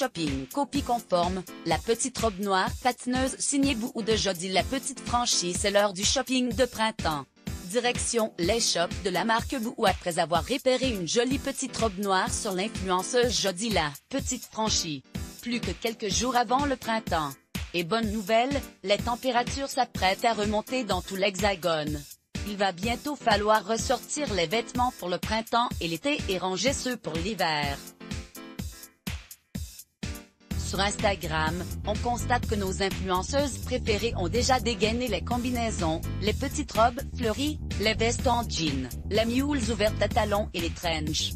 shopping copie conforme, la petite robe noire patineuse signée Bou de Jody la petite franchise c'est l'heure du shopping de printemps. Direction les shops de la marque Bou après avoir repéré une jolie petite robe noire sur l'influenceuse Jody la petite franchise. Plus que quelques jours avant le printemps. Et bonne nouvelle, les températures s'apprêtent à remonter dans tout l'hexagone. Il va bientôt falloir ressortir les vêtements pour le printemps et l'été et ranger ceux pour l'hiver. Sur Instagram, on constate que nos influenceuses préférées ont déjà dégainé les combinaisons, les petites robes fleuries, les vestes en jean, les mules ouvertes à talons et les trenches.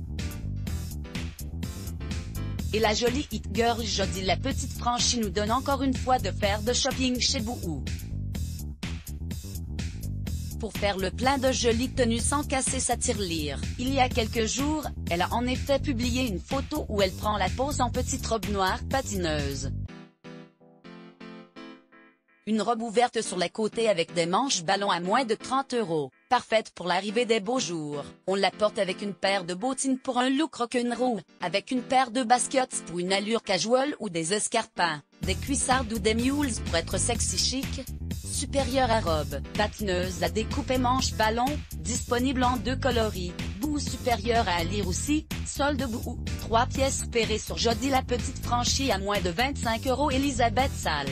Et la jolie hit girl Jody la petite franchie nous donne encore une fois de faire de shopping chez Bouhou faire le plein de jolies tenues sans casser sa tirelire. Il y a quelques jours, elle a en effet publié une photo où elle prend la pose en petite robe noire patineuse. Une robe ouverte sur les côtés avec des manches ballons à moins de 30 euros, parfaite pour l'arrivée des beaux jours. On la porte avec une paire de bottines pour un look rock'n'roll, avec une paire de baskets pour une allure casual ou des escarpins, des cuissardes ou des mules pour être sexy chic, supérieure à robe, patineuse à découpe et manche ballon, disponible en deux coloris, bout supérieur à lire aussi, solde bout, 3 pièces pérées sur Jody la petite franchie à moins de 25 euros Elisabeth Salle.